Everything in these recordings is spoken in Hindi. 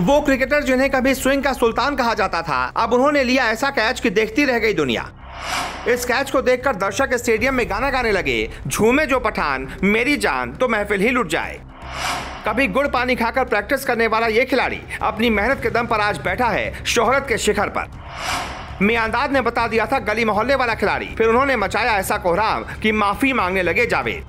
वो क्रिकेटर जिन्हें कभी स्विंग का सुल्तान कहा जाता था। अब उन्होंने लिया ऐसा कैच कि देखती रह गई दुनिया। इस कैच को देखकर दर्शक स्टेडियम में गाना गाने लगे, झूमे जो पठान, मेरी जान तो महफिल ही लुट जाए। कभी गुड़ पानी खाकर प्रैक्टिस करने वाला ये खिलाड़ी अपनी मेहनत के दम पर आज बैठा है शोहरत के शिखर पर। मियांदाद ने बता दिया था गली मोहल्ले वाला खिलाड़ी, फिर उन्होंने मचाया ऐसा कोहराम कि माफ़ी मांगने लगे जावेद।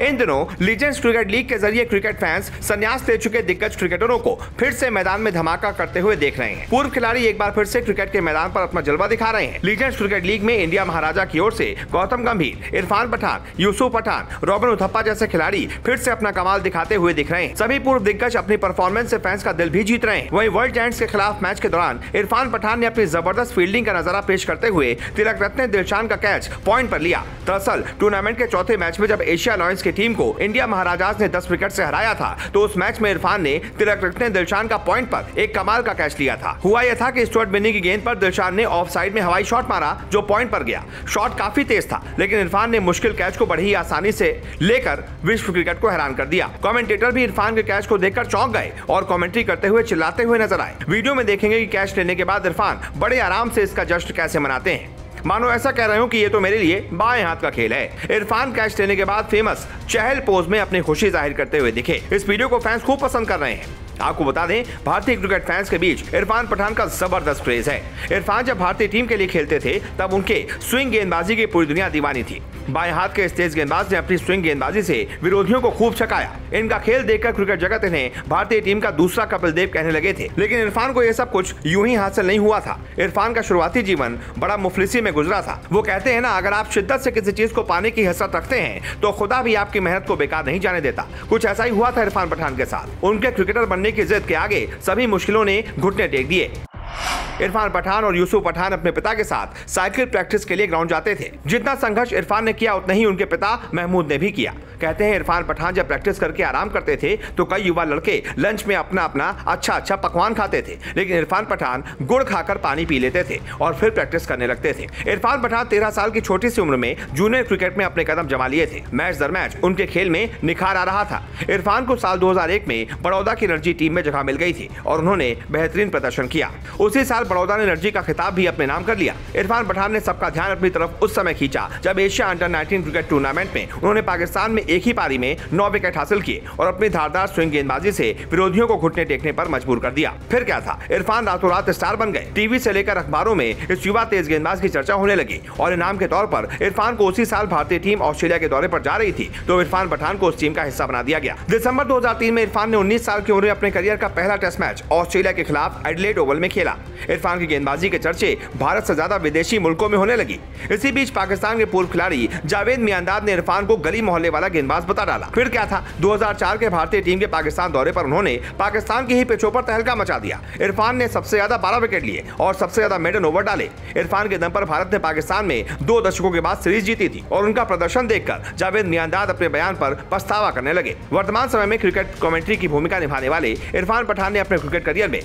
इन दिनों लीजेंड्स क्रिकेट लीग के ज़रिए क्रिकेट फैंस संन्यास ले चुके दिग्गज क्रिकेटरों को फिर से मैदान में धमाका करते हुए देख रहे हैं। पूर्व खिलाड़ी एक बार फिर से क्रिकेट के मैदान पर अपना जलवा दिखा रहे हैं। लीजेंड्स क्रिकेट लीग में इंडिया महाराजा की ओर से गौतम गंभीर, इरफान पठान, यूसुफ पठान, रॉबिन उथप्पा जैसे खिलाड़ी फिर से अपना कमाल दिखाते हुए दिख रहे हैं। सभी पूर्व दिग्गज अपनी परफॉर्मेंस से फैंस का दिल भी जीत रहे हैं। वही वर्ल्ड जैंट्स के खिलाफ मैच के दौरान इरफान पठान ने अपनी ज़बरदस्त फील्डिंग का नज़ारा पेश करते हुए तिलक रत्न दिलशान का कैच पॉइंट पर लिया। दरअसल टूर्नामेंट के चौथे मैच में जब एशिया लॉयंस की टीम को इंडिया महाराजाज ने 10 विकेट से हराया था। तो उस मैच में इरफान ने तिलक रत्न दिलशान का पॉइंट पर एक कमाल का कैच लिया था। हुआ यह था कि स्टुअर्ट बिन्नी की गेंद पर दिलशान ने ऑफ़ साइड में हवाई शॉट मारा, जो पॉइंट पर गया। शॉट काफ़ी तेज था, लेकिन इरफान ने मुश्किल कैच को बड़ी आसानी से लेकर विश्व क्रिकेट को हैरान कर दिया। कमेंटेटर भी इरफान के कैच को देखकर चौंक गए और कमेंट्री करते हुए चिल्लाते हुए नज़र आए। वीडियो में देखेंगे कि कैच लेने के बाद इरफान बड़े आराम से इसका जश्न कैसे मनाते हैं। मानो ऐसा कह रहे हो कि ये तो मेरे लिए बाएँ हाथ का खेल है। इरफान कैच लेने के बाद फ़ेमस चहल पोज में अपनी खुशी ज़ाहिर करते हुए दिखे। इस वीडियो को फैंस खूब पसंद कर रहे हैं। आपको बता दें, भारतीय क्रिकेट फैंस के बीच इरफान पठान का ज़बरदस्त क्रेज है। इरफान जब भारतीय टीम के लिए खेलते थे, तब उनके स्विंग गेंदबाजी की पूरी दुनिया दीवानी थी। बाएँ हाथ के तेज गेंदबाज ने अपनी स्विंग गेंदबाजी से विरोधियों को खूब छकाया। इनका खेल देखकर क्रिकेट जगत इन्हें भारतीय टीम का दूसरा कपिल देव कहने लगे थे। लेकिन इरफान को यह सब कुछ यूँ ही हासिल नहीं हुआ था। इरफान का शुरुआती जीवन बड़ा मुफलिसी में गुजरा था। वो कहते हैं ना, अगर आप शिद्दत से किसी चीज़ को पाने की हसरत रखते हैं तो खुदा भी आपकी मेहनत को बेकार नहीं जाने देता। कुछ ऐसा ही हुआ था इरफान पठान के साथ। उनके क्रिकेटर बनने की जिद के आगे सभी मुश्किलों ने घुटने टेक दिए। इरफान पठान और यूसुफ पठान अपने पिता के साथ साइकिल प्रैक्टिस के लिए ग्राउंड जाते थे। जितना संघर्ष इरफान ने किया, उतना ही उनके पिता महमूद ने भी किया। कहते हैं, इरफान पठान जब प्रैक्टिस करके आराम करते थे तो कई युवा लड़के लंच में अपना अपना अच्छा अच्छा पकवान खाते थे। लेकिन इरफान पठान गुड़ खाकर पानी पी लेते थे और फिर प्रैक्टिस करने लगते थे। इरफान पठान तेरह साल की छोटी सी उम्र में जूनियर क्रिकेट में अपने कदम जमा लिए थे। मैच दर मैच उनके खेल में निखार आ रहा था। इरफान को साल 2001 में बड़ौदा की एनर्जी टीम में जगह मिल गई थी और उन्होंने बेहतरीन प्रदर्शन किया। उसी साल बड़ौदा ने एनर्जी का खिताब भी अपने नाम कर लिया। इरफान पठान ने सबका ध्यान अपनी तरफ़ उस समय खींचा, जब एशिया अंडर 19 क्रिकेट टूर्नामेंट में उन्होंने पाकिस्तान में एक ही पारी में नौ विकेट हासिल किए और अपनी धारदार स्विंग गेंदबाजी से विरोधियों को घुटने टेकने पर मजबूर कर दिया। फिर क्या था? इरफान रातों रात स्टार बन गए। टीवी से लेकर अखबारों में इस युवा तेज गेंदबाज की चर्चा होने लगी और इनाम के तौर पर इरफान को उसी साल भारतीय टीम ऑस्ट्रेलिया के दौरे पर जा रही थी तो इरफान पठान को उस टीम का हिस्सा बना दिया गया। दिसंबर 2003 में इरफान ने 19 साल की उम्र में अपने करियर का पहला टेस्ट मैच ऑस्ट्रेलिया के खिलाफ एडलेट ओवल में खेला। इरफान की गेंदबाजी के चर्चे भारत से ज़्यादा विदेशी मुल्कों में होने लगी। इसी बीच पाकिस्तान के पूर्व खिलाड़ी जावेद मियांदाद ने इरफान को गली मोहल्ले वाला गेंदबाज बता डाला। फिर क्या था? 2004 के भारतीय टीम के पाकिस्तान दौरे पर उन्होंने पाकिस्तान की ही पिछों पर तहलका मचा दिया। इरफान ने सबसे ज़्यादा बारह विकेट लिए और सबसे ज़्यादा मेडन ओवर डाले। इरफान के दम पर भारत ने पाकिस्तान में दो दशकों के बाद सीरीज़ जीती थी और उनका प्रदर्शन देखकर जावेद मियांदाद अपने बयान पर पछतावा करने लगे। वर्तमान समय में क्रिकेट कमेंट्री की भूमिका निभाने वाले इरफान पठान ने अपने क्रिकेट करियर में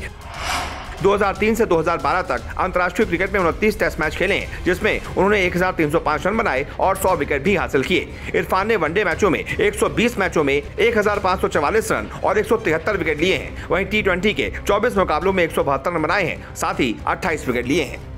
2003 से 2012 तक अंतर्राष्ट्रीय क्रिकेट में उनतीस टेस्ट मैच खेले, जिसमें उन्होंने 1305 रन बनाए और 100 विकेट भी हासिल किए। इरफान ने वनडे मैचों में 120 मैचों में 1544 रन और एक सौ तिहत्तर विकेट लिए हैं। वहीं टी के 24 मुकाबलों में एक सौ बहत्तर रन बनाए हैं, साथ ही 28 विकेट लिए हैं।